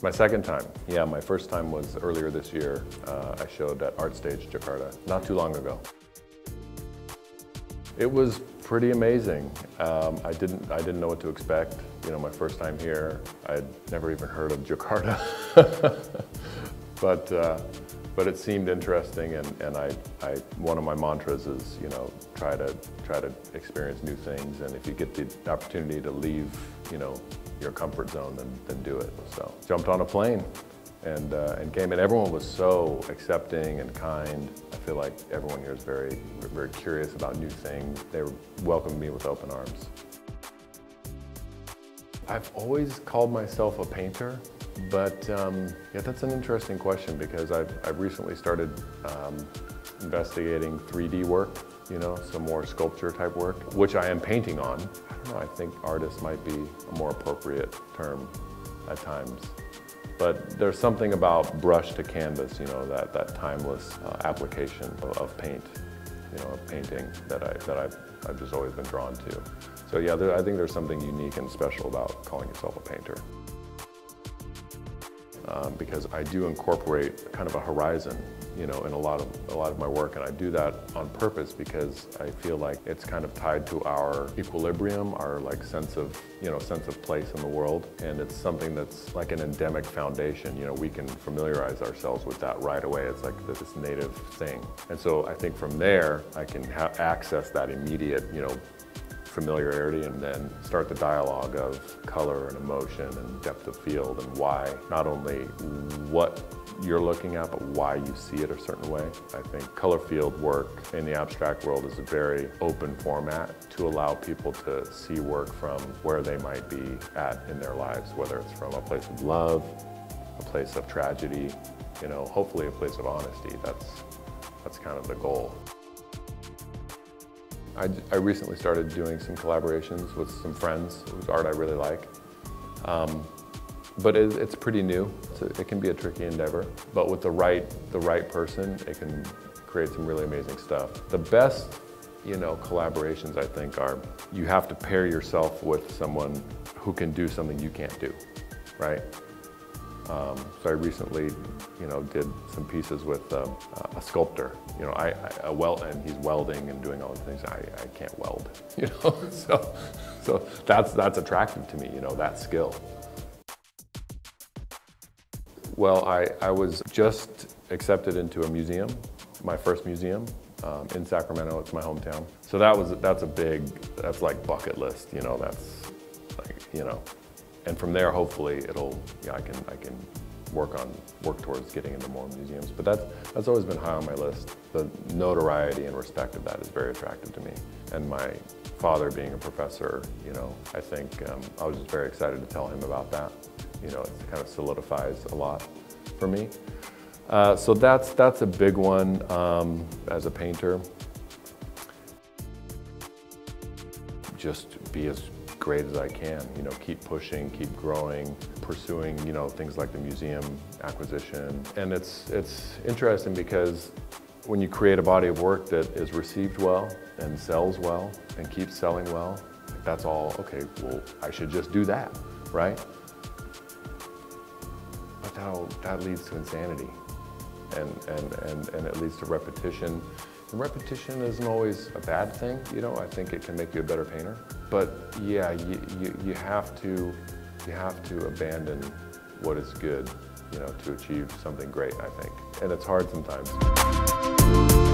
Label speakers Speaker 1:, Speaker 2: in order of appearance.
Speaker 1: My second time, yeah, my first time was earlier this year. Uh, I showed at ArtStage Jakarta, not too long ago. It was pretty amazing. Um, I didn't I didn't know what to expect. You know, my first time here, I'd never even heard of Jakarta, but uh, but it seemed interesting. And, and I, I one of my mantras is you know try to try to experience new things. And if you get the opportunity to leave, you know, your comfort zone, then then do it. So jumped on a plane and, uh, and came and everyone was so accepting and kind. I feel like everyone here is very, very curious about new things. They welcomed me with open arms. I've always called myself a painter, but um, yeah, that's an interesting question because I've, I've recently started um, investigating 3D work, you know, some more sculpture type work, which I am painting on. I don't know, I think artist might be a more appropriate term at times. But there's something about brush to canvas, you know, that, that timeless uh, application of, of, paint, you know, of painting that, I, that I've, I've just always been drawn to. So yeah, there, I think there's something unique and special about calling yourself a painter um, because I do incorporate kind of a horizon, you know, in a lot of a lot of my work, and I do that on purpose because I feel like it's kind of tied to our equilibrium, our like sense of, you know, sense of place in the world, and it's something that's like an endemic foundation. You know, we can familiarize ourselves with that right away. It's like this native thing, and so I think from there I can access that immediate, you know, familiarity and then start the dialogue of color and emotion and depth of field and why, not only what you're looking at, but why you see it a certain way. I think color field work in the abstract world is a very open format to allow people to see work from where they might be at in their lives, whether it's from a place of love, a place of tragedy, you know, hopefully a place of honesty. That's, that's kind of the goal. I, I, recently started doing some collaborations with some friends whose art I really like. Um, but it, it's pretty new. It's a, it can be a tricky endeavor, but with the right, the right person, it can create some really amazing stuff. The best you know, collaborations I think are you have to pair yourself with someone who can do something you can't do, right? Um, so I recently, you know, did some pieces with um, a sculptor. You know, I, I a weld, and he's welding and doing all the things. I, I can't weld. You know, so so that's that's attractive to me. You know, that skill. Well, I I was just accepted into a museum, my first museum. Um, in Sacramento, it's my hometown. So that was that's a big, that's like bucket list, you know. That's like you know, and from there, hopefully, it'll, yeah, I can, I can work on, work towards getting into more museums. But that's, that's always been high on my list. The notoriety and respect of that is very attractive to me. And my father being a professor, you know, I think um, I was just very excited to tell him about that. You know, it kind of solidifies a lot for me. Uh, so that's, that's a big one um, as a painter. Just be as great as I can. You know, keep pushing, keep growing, pursuing, you know, things like the museum acquisition. And it's, it's interesting because when you create a body of work that is received well and sells well and keeps selling well, that's all, okay, well, I should just do that, right? But that, that leads to insanity and, and, and, and it leads to repetition and repetition isn't always a bad thing, you know. I think it can make you a better painter. But yeah, you, you, you have to you have to abandon what is good, you know, to achieve something great, I think. And it's hard sometimes.